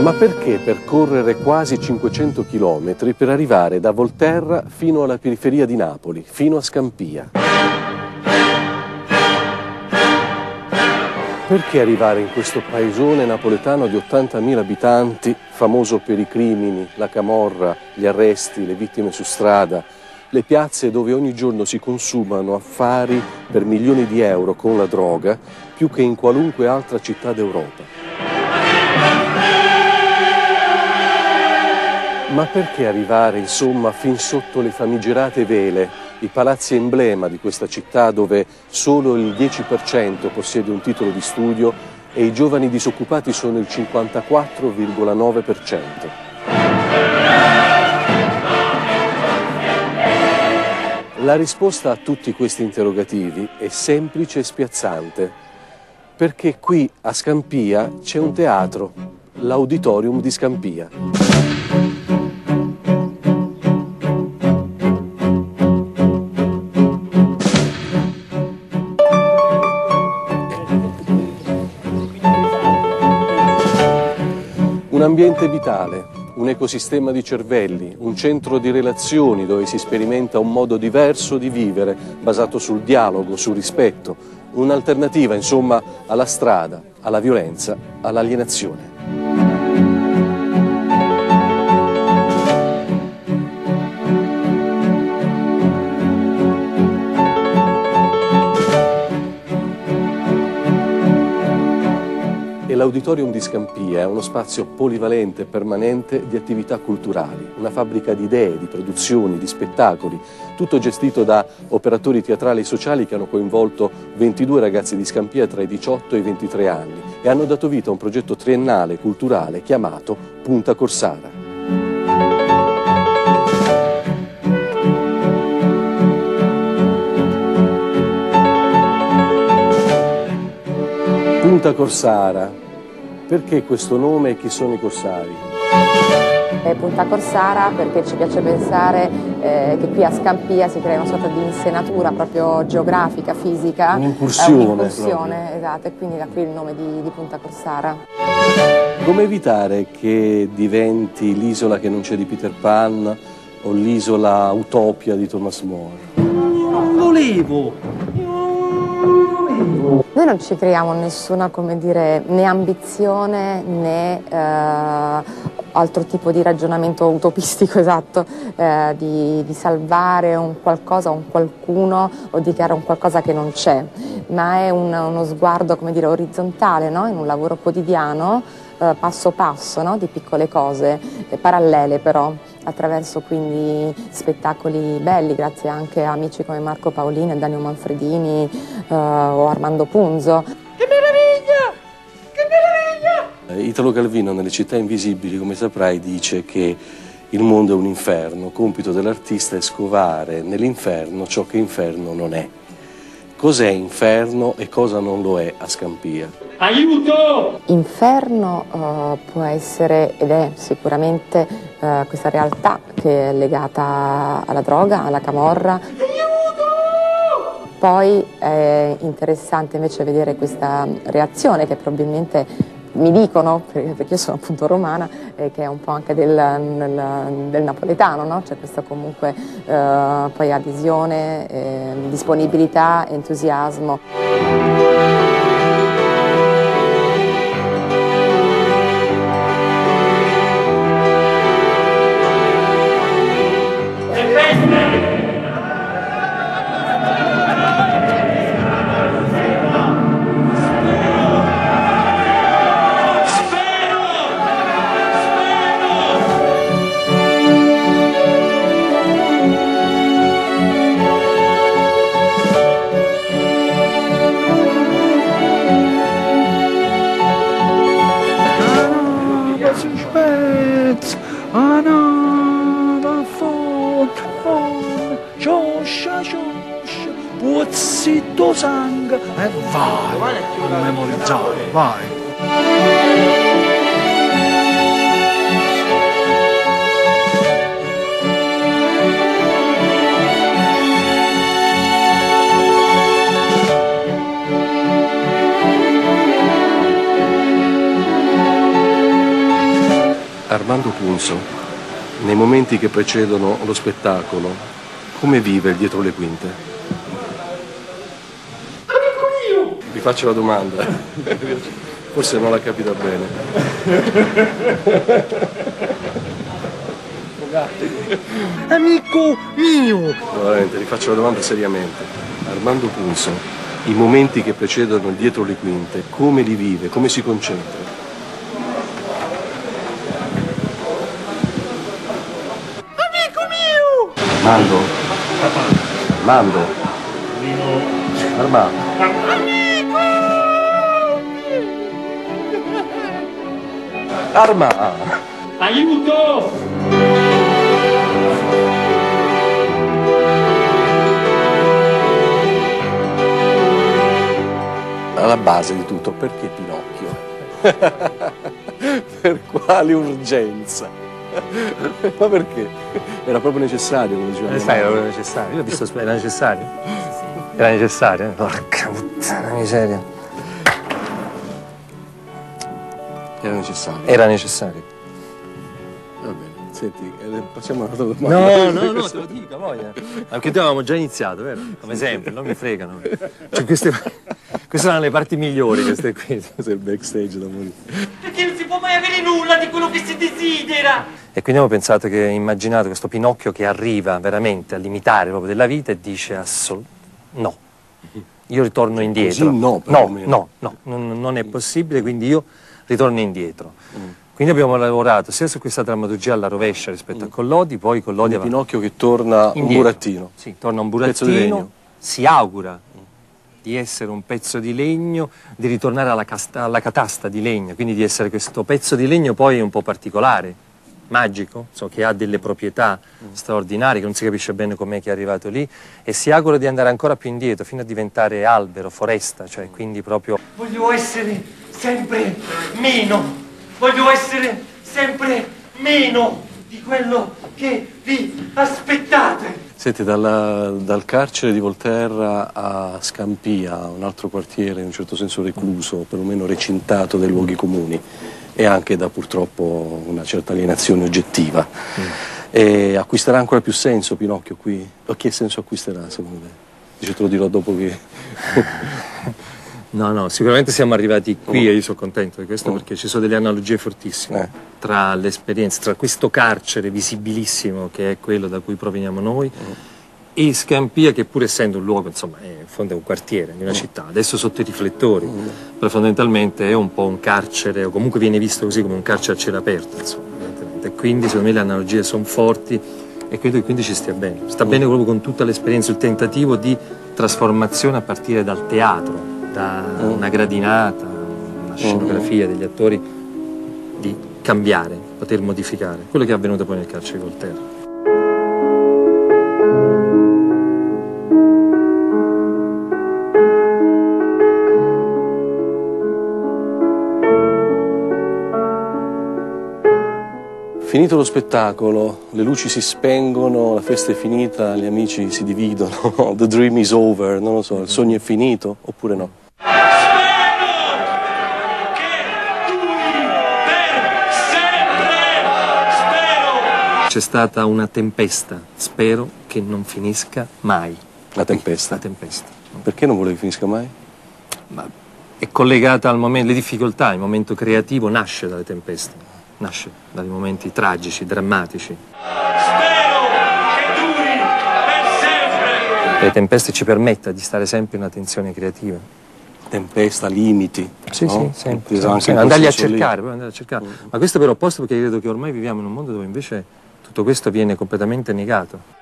Ma perché percorrere quasi 500 km per arrivare da Volterra fino alla periferia di Napoli, fino a Scampia? Perché arrivare in questo paesone napoletano di 80.000 abitanti, famoso per i crimini, la camorra, gli arresti, le vittime su strada, le piazze dove ogni giorno si consumano affari per milioni di euro con la droga, più che in qualunque altra città d'Europa? Ma perché arrivare, insomma, fin sotto le famigerate vele, i palazzi emblema di questa città dove solo il 10% possiede un titolo di studio e i giovani disoccupati sono il 54,9%? La risposta a tutti questi interrogativi è semplice e spiazzante, perché qui a Scampia c'è un teatro, l'Auditorium di Scampia. Un ambiente vitale, un ecosistema di cervelli, un centro di relazioni dove si sperimenta un modo diverso di vivere, basato sul dialogo, sul rispetto, un'alternativa, insomma, alla strada, alla violenza, all'alienazione. l'Auditorium di Scampia è uno spazio polivalente e permanente di attività culturali, una fabbrica di idee, di produzioni, di spettacoli, tutto gestito da operatori teatrali e sociali che hanno coinvolto 22 ragazzi di Scampia tra i 18 e i 23 anni e hanno dato vita a un progetto triennale culturale chiamato Punta Corsara. Punta Corsara, perché questo nome e chi sono i corsari? È Punta Corsara perché ci piace pensare eh, che qui a Scampia si crea una sorta di insenatura proprio geografica, fisica. Un'incursione. Un'incursione, esatto, e quindi da qui il nome di, di Punta Corsara. Come evitare che diventi l'isola che non c'è di Peter Pan o l'isola utopia di Thomas More? Non volevo! Noi non ci creiamo nessuna, come dire, né ambizione né eh, altro tipo di ragionamento utopistico esatto, eh, di, di, salvare un qualcosa, un qualcuno o di creare un qualcosa che non c'è, ma è un, uno sguardo, come dire, orizzontale, no? in un lavoro quotidiano, eh, passo passo, no? di piccole cose, eh, parallele però attraverso quindi spettacoli belli, grazie anche a amici come Marco Paolini, Danio Manfredini eh, o Armando Punzo. Che meraviglia! Che meraviglia! Eh, Italo Calvino nelle città invisibili, come saprai, dice che il mondo è un inferno, compito dell'artista è scovare nell'inferno ciò che inferno non è. Cos'è inferno e cosa non lo è a Scampia? Aiuto! Inferno uh, può essere ed è sicuramente uh, questa realtà che è legata alla droga, alla camorra. Aiuto! Poi è interessante invece vedere questa reazione che probabilmente mi dicono, perché io sono appunto romana, eh, che è un po' anche del, del, del napoletano, no? c'è questa comunque eh, poi adesione, eh, disponibilità, entusiasmo. Sangue e vai a memorizzare, vai. Armando Punzo, nei momenti che precedono lo spettacolo, come vive dietro le quinte? Amico mio! Vi faccio la domanda, forse non l'ha capita bene. Amico mio! No, veramente, vi faccio la domanda seriamente. Armando Punzo, i momenti che precedono il dietro le quinte, come li vive, come si concentra? Amico mio! Mando? Mando? Armando? Armando! Aiuto! alla base di tutto, perché Pinocchio? per quale urgenza? Ma perché? Era proprio necessario, come diceva Eh, sai, era necessario. Io ho visto, era necessario. Era necessario. eh? Porca puttana miseria. Era necessario. Era necessario. Va bene, senti, eh, facciamo un'altra domanda. No, no, no, te lo dico, voglia. Perché noi avevamo già iniziato, vero? Come sempre, non mi fregano. Cioè, queste, queste erano le parti migliori, queste qui. Questo è il backstage da morire. Perché non si può mai avere nulla di quello che si desidera. E quindi abbiamo pensato che, immaginate questo Pinocchio che arriva veramente al limitare proprio della vita e dice assol- no. Io ritorno indietro. così no, no, no, no, non è possibile, quindi io ritorno indietro. Quindi abbiamo lavorato sia su questa drammaturgia alla rovescia rispetto a Collodi, poi Collodi aveva- Pinocchio che torna un indietro. burattino. Sì, torna un burattino, legno. si augura di essere un pezzo di legno, di ritornare alla, casta- alla catasta di legno, quindi di essere questo pezzo di legno poi un po' particolare, magico, so, che ha delle proprietà straordinarie, che non si capisce bene com'è che è arrivato lì, e si augura di andare ancora più indietro, fino a diventare albero, foresta, cioè quindi proprio Voglio essere sempre meno. Voglio essere sempre meno di quello che vi aspettate. Senti, dalla- dal carcere di Volterra a Scampia, un altro quartiere in un certo senso recluso, perlomeno recintato dai luoghi comuni, e anche da purtroppo una certa alienazione oggettiva. E acquisterà ancora più senso Pinocchio qui? O che senso acquisterà secondo te? Dice te lo dirò dopo che... No, no, sicuramente siamo arrivati qui e io sono contento di questo perché ci sono delle analogie fortissime Eh. tra l'esperienza, tra questo carcere visibilissimo che è quello da cui proveniamo noi e Scampia che pur essendo un luogo, insomma, è in fondo è un quartiere di una città, adesso sotto i riflettori, però fondamentalmente è un po' un carcere o comunque viene visto così come un carcere a cielo aperto, insomma. E quindi secondo me le analogie sono forti e credo che quindi ci stia bene. Sta bene proprio con tutta l'esperienza, il tentativo di trasformazione a partire dal teatro, da una gradinata, una scenografia degli attori, di cambiare, poter modificare. Quello che è avvenuto poi nel carcere di Volterra. Finito lo spettacolo, le luci si spengono, la festa è finita, gli amici si dividono, the dream is over, non lo so, il sogno è finito oppure no? C'è stata una tempesta, spero che non finisca mai. La tempesta. La tempesta. Perché non vuole che finisca mai? Ma è collegata al momento, le difficoltà, il momento creativo nasce dalle tempeste, nasce dai momenti tragici, drammatici. Spero che duri per sempre. Le tempeste ci permettono di stare sempre in una tensione creativa. Tempesta, limiti. Sì, no? sì, sempre. Sempre. in Andarli a cercare, poi andare a cercare. Ma questo per opposto perché credo che ormai viviamo in un mondo dove invece tutto questo viene completamente negato.